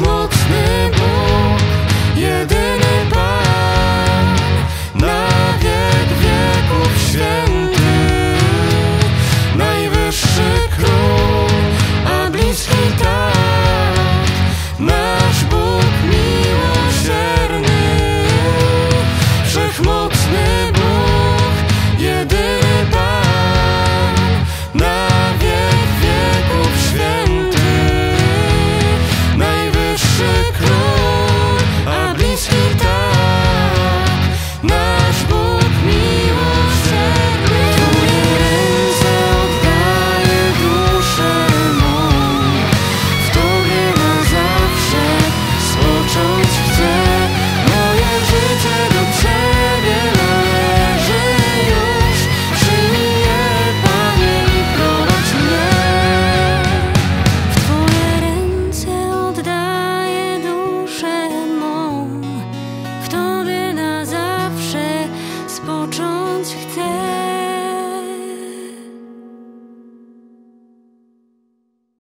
wszechmocny